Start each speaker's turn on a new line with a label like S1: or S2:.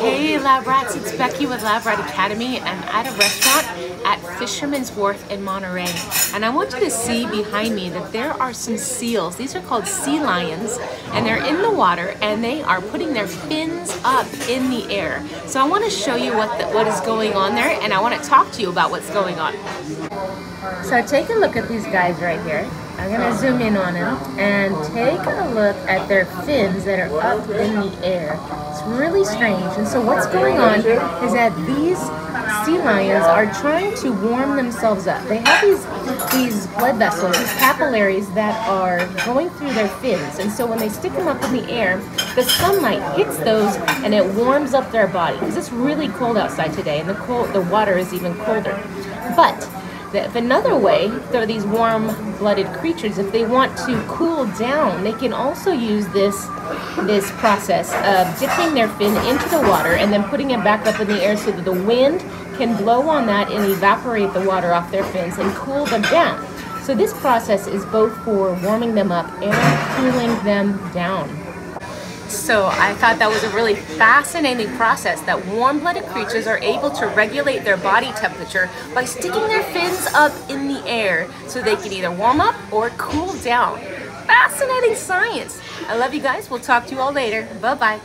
S1: Hey Lab Rats, it's Becky with Lab Rat Academy. I'm at a restaurant at Fisherman's Wharf in Monterey. And I want you to see behind me that there are some seals. These are called sea lions and they're in the water and they are putting their fins up in the air. So I want to show you what, the, what is going on there and I want to talk to you about what's going on. So take a look at these guys right here. I'm going to zoom in on them and take a look at their fins that are up in the air. It's really strange. And so what's going on is that these sea lions are trying to warm themselves up. They have these these blood vessels, these capillaries that are going through their fins. And so when they stick them up in the air, the sunlight hits those and it warms up their body because it's really cold outside today and the cold the water is even colder. But if another way, for these warm-blooded creatures, if they want to cool down, they can also use this this process of dipping their fin into the water and then putting it back up in the air so that the wind can blow on that and evaporate the water off their fins and cool them down. So this process is both for warming them up and cooling them down. So I thought that was a really fascinating process that warm-blooded creatures are able to regulate their body temperature by sticking their fins up in the air so they can either warm up or cool down. Fascinating science. I love you guys. We'll talk to you all later. Bye-bye.